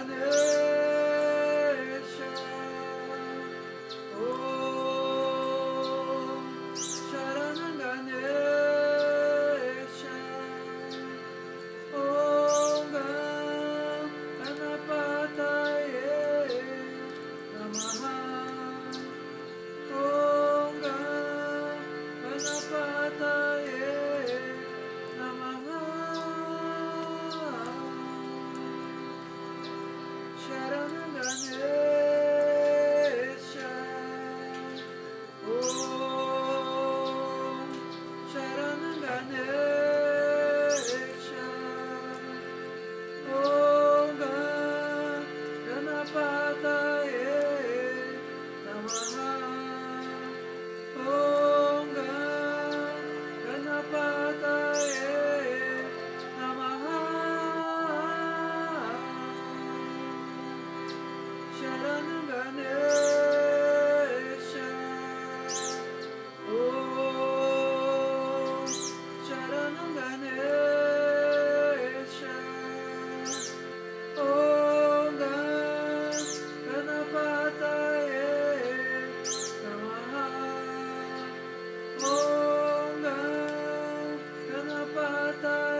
Sharanam Sharanam Ganapataye